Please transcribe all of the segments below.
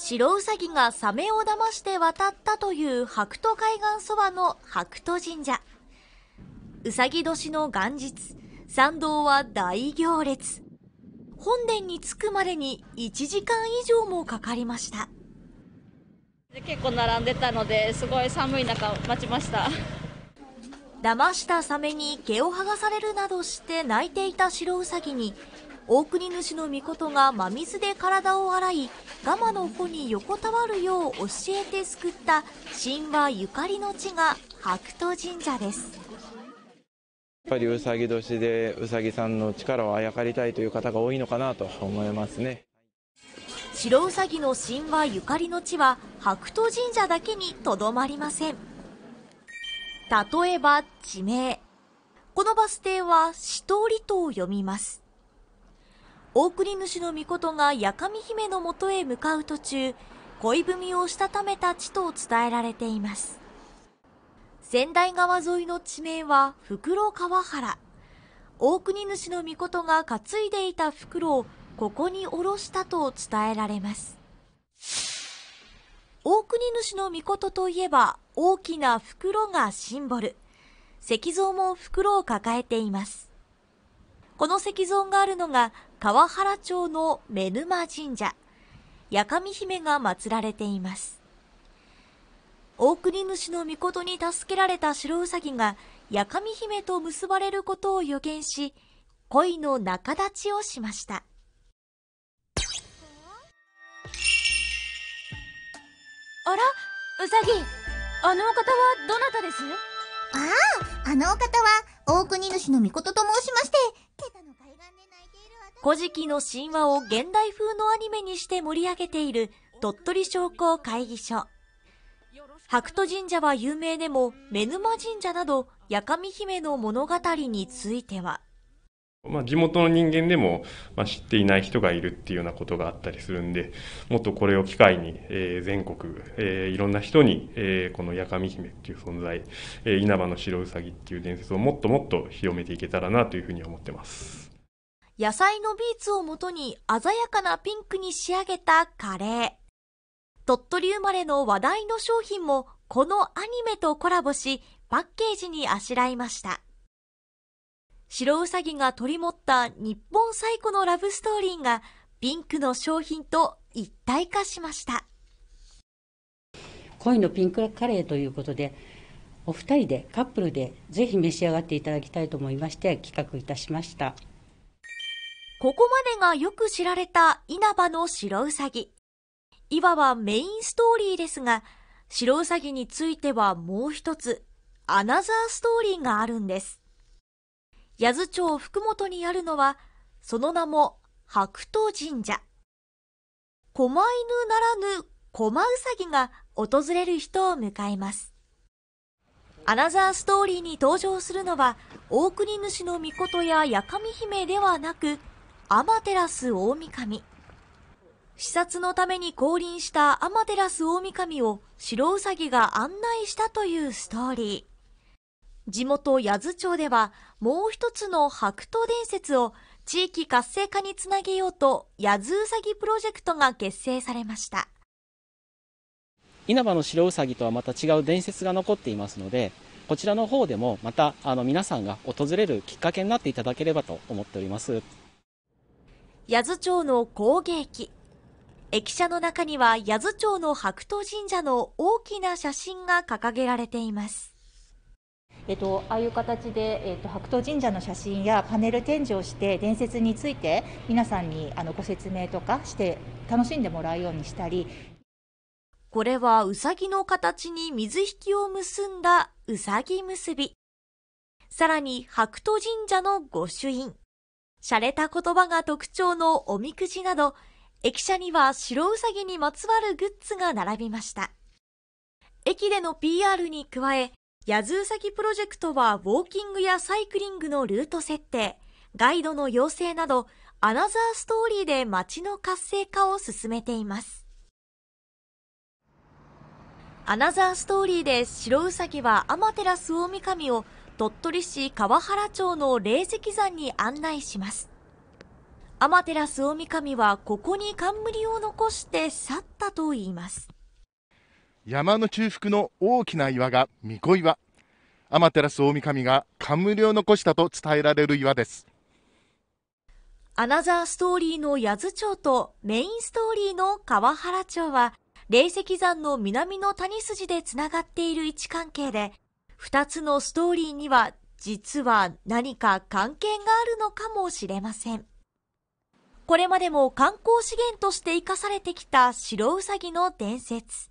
白ウサギがサメを騙して渡ったという白兎海岸そばの白兎神社。うさぎ年の元日、参道は大行列。本殿に着くまでに1時間以上もかかりました。結構並んでたので、すごい寒い中待ちました。騙したサメに毛を剥がされるなどして泣いていた白ウサギに大国主の御事が真水で体を洗いガマの穂に横たわるよう教えて救った神話ゆかりの地が白兎神社です。やっぱりうさぎ年でうさぎさんの力をあやかりたいという方が多いのかなと思いますね。白うさぎの神話ゆかりの地は白兎神社だけにとどまりません。例えば地名。このバス停はしとりと読みます大国主の御事が八上姫のもとへ向かう途中恋文をしたためた地と伝えられています。仙台川沿いの地名は袋川原。大国主の御事が担いでいた袋をここに下ろしたと伝えられます。大国主の御事といえば大きな袋がシンボル。石像も袋を抱えています。この石像があるのが川原町の目沼神社、八上姫が祀られています。大国主の御事に助けられた白うさぎが八上姫と結ばれることを予言し、恋の仲立ちをしました。あら、うさぎ、あのお方はどなたです？ああ、あのお方は大国主の御事と申しまして、古事記の神話を現代風のアニメにして盛り上げている鳥取商工会議所。白兎神社は有名でも、目沼神社など、八上姫の物語については。まあ、地元の人間でも、まあ、知っていない人がいるっていうようなことがあったりするんで、もっとこれを機会に、えー、全国、えー、いろんな人に、えー、この八上姫っていう存在、えー、稲葉の白うさぎっていう伝説をもっともっと広めていけたらなというふうに思ってます。野菜のビーツをもとに鮮やかなピンクに仕上げたカレー。鳥取生まれの話題の商品もこのアニメとコラボしパッケージにあしらいました。白うさぎが取り持った日本最古のラブストーリーがピンクの商品と一体化しました。恋のピンクカレーということで、お二人でカップルでぜひ召し上がっていただきたいと思いまして企画いたしました。ここまでがよく知られた稲葉の白うさぎ。いわばメインストーリーですが、白うさぎについてはもう一つ、アナザーストーリーがあるんです。八頭町福本にあるのは、その名も白兎神社。狛犬ならぬ狛うさぎが訪れる人を迎えます。アナザーストーリーに登場するのは、大国主の御事や八上姫ではなく、アマテラス大神。視察のために降臨したアマテラス大神を白ウサギが案内したというストーリー。地元八頭町ではもう一つの白兎伝説を地域活性化につなげようと八頭うさぎプロジェクトが結成されました。稲葉の白うさぎとはまた違う伝説が残っていますので、こちらの方でもまたあの皆さんが訪れるきっかけになっていただければと思っております。八頭町の工芸機。駅舎の中には八頭町の白兎神社の大きな写真が掲げられています。えっと、ああいう形で、えっと、白兎神社の写真やパネル展示をして伝説について皆さんにあのご説明とかして楽しんでもらうようにしたりこれはうさぎの形に水引きを結んだうさぎ結びさらに白兎神社の御朱印洒落た言葉が特徴のおみくじなど、駅舎には白うさぎにまつわるグッズが並びました。駅での PR に加え、やずうさぎプロジェクトはウォーキングやサイクリングのルート設定、ガイドの要請など、アナザーストーリーで街の活性化を進めています。アナザーストーリーで白うさぎはアマテラス大神を鳥取市川原町の霊石山に案内します。天照大神はここに冠を残して去ったといいます。山の中腹の大きな岩が巫女岩天照大神が冠を残したと伝えられる岩ですアナザーストーリーの八頭町とメインストーリーの川原町は、霊石山の南の谷筋でつながっている位置関係で、二つのストーリーには実は何か関係があるのかもしれません。これまでも観光資源として生かされてきた白うさぎの伝説。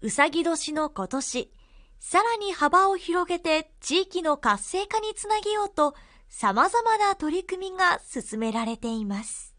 うさぎ年の今年、さらに幅を広げて地域の活性化につなげようと、様々な取り組みが進められています。